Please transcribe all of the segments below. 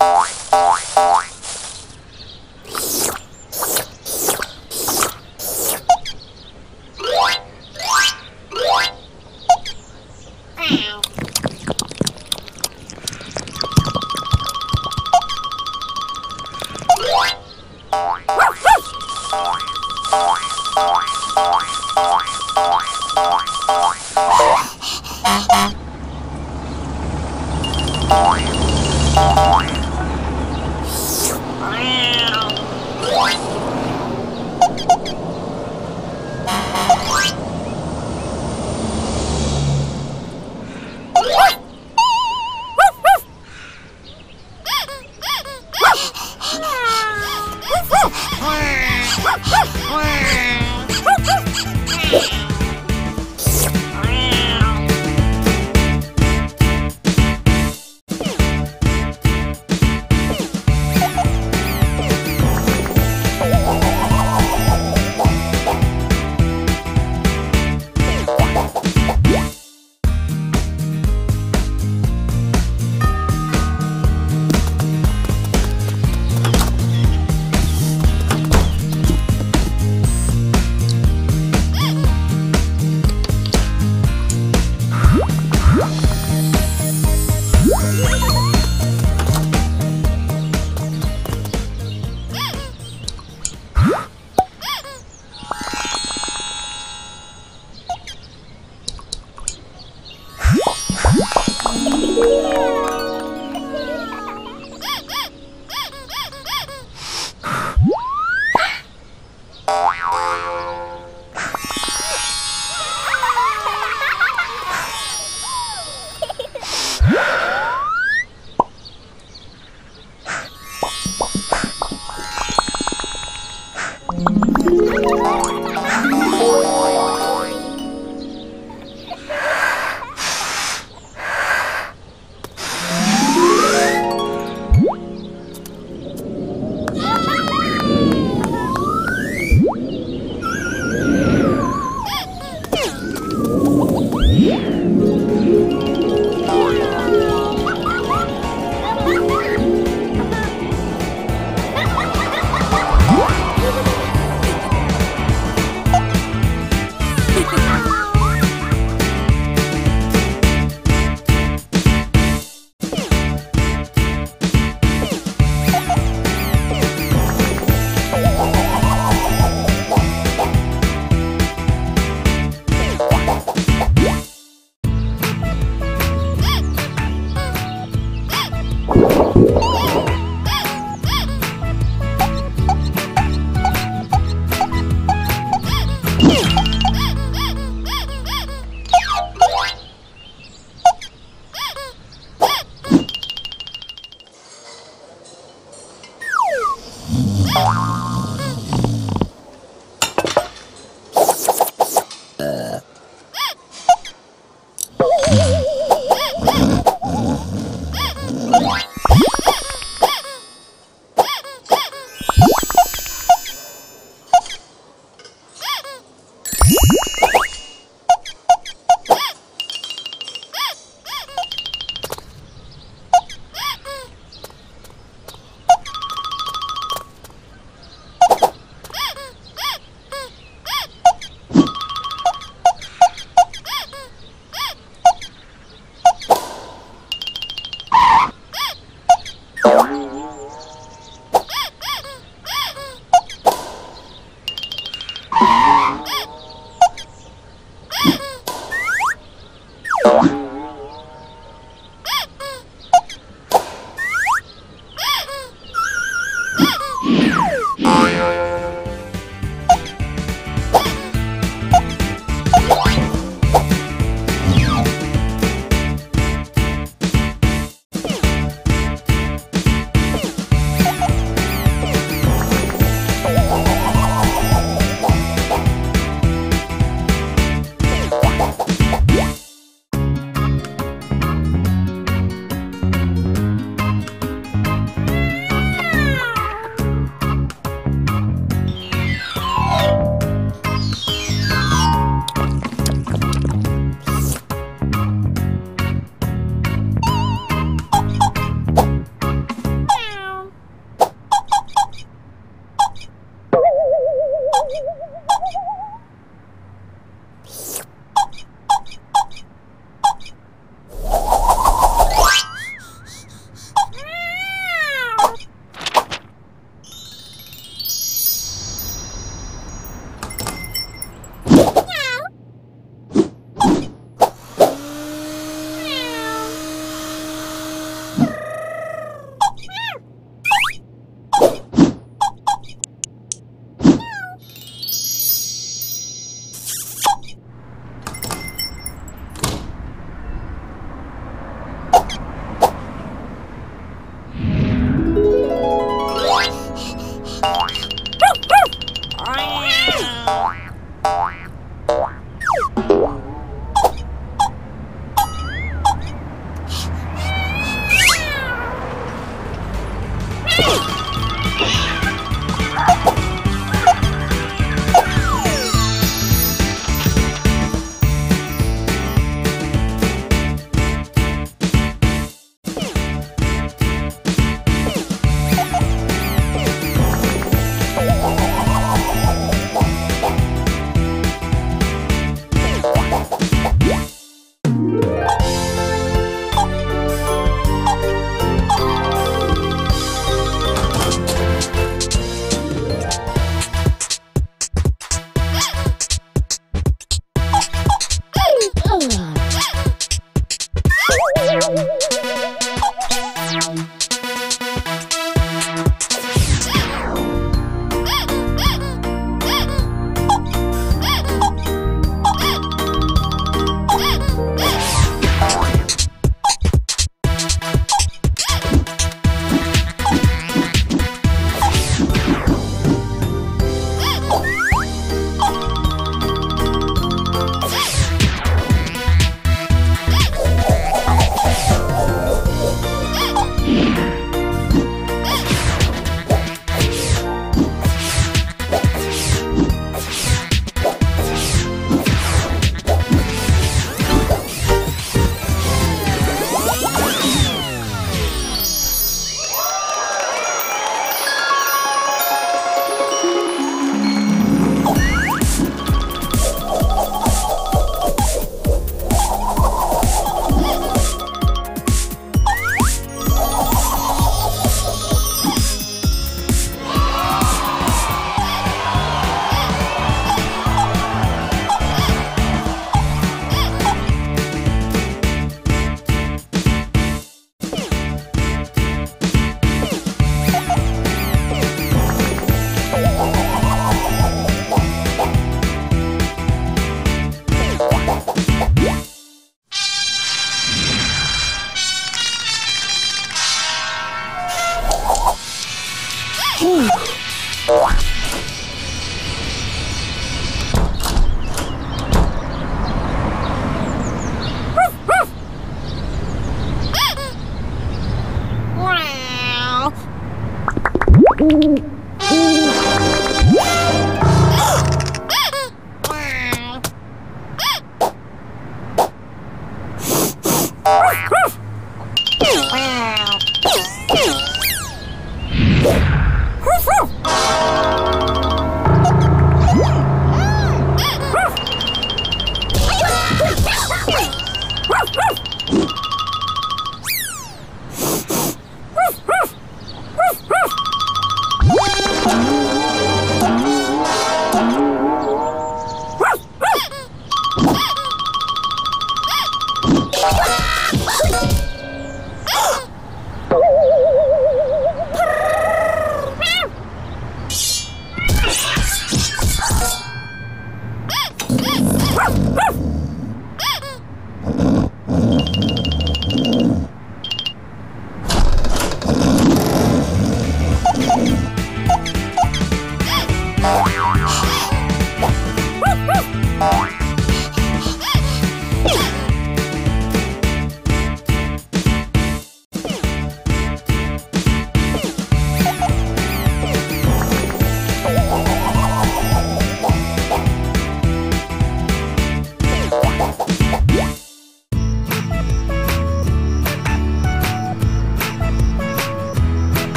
you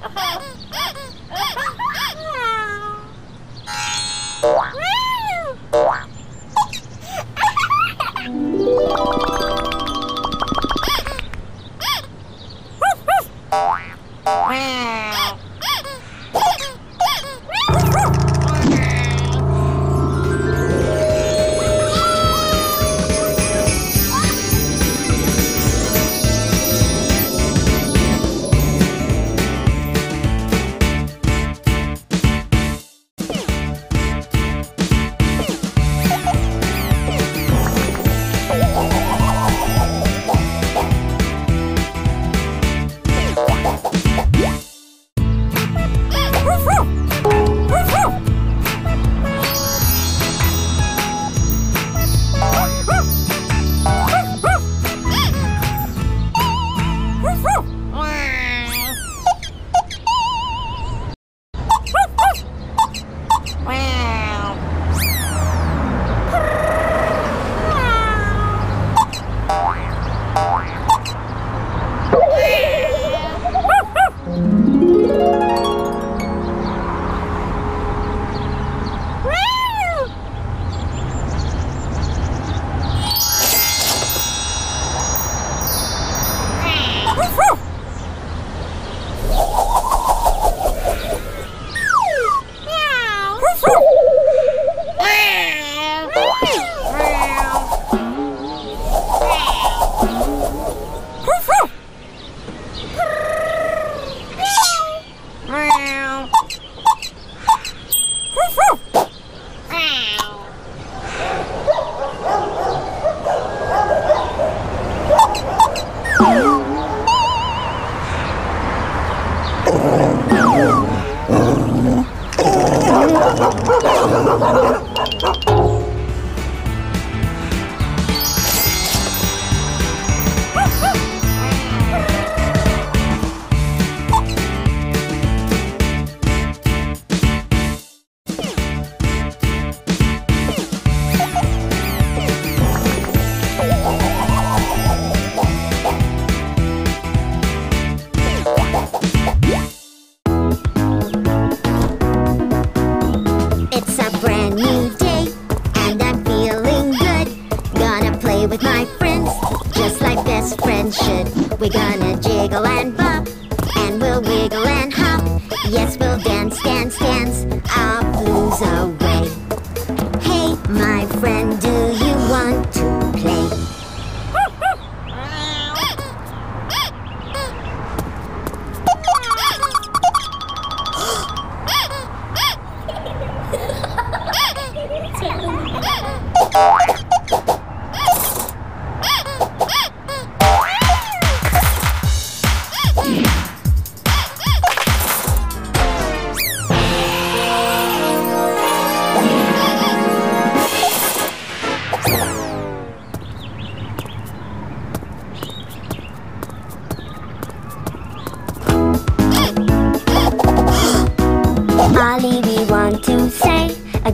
Oh.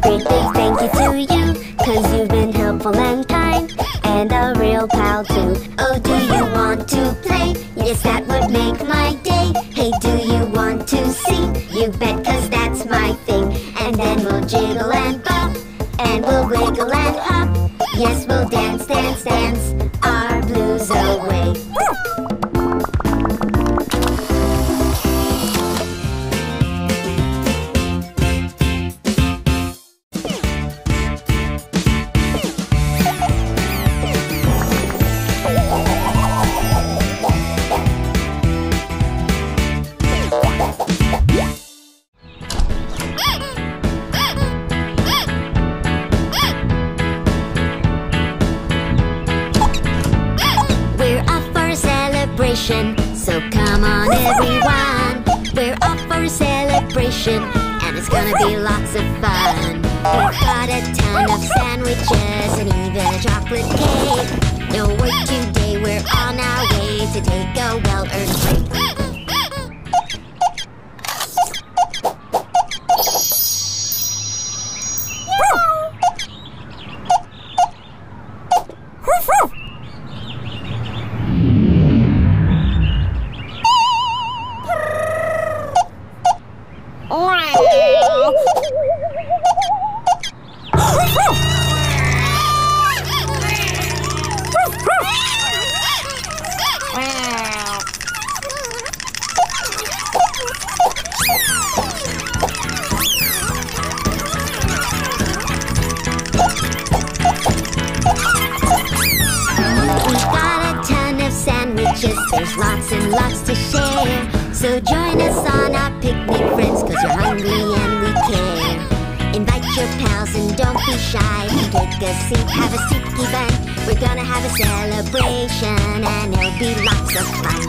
great big thank you to you. So come on, everyone, we're up for a celebration, and it's gonna be lots of fun. We've got a ton of sandwiches and even a chocolate cake. No work today, we're on our way to take a well-earned break. And don't be shy. Take a seat, have a sticky bun. We're gonna have a celebration and it'll be lots of fun.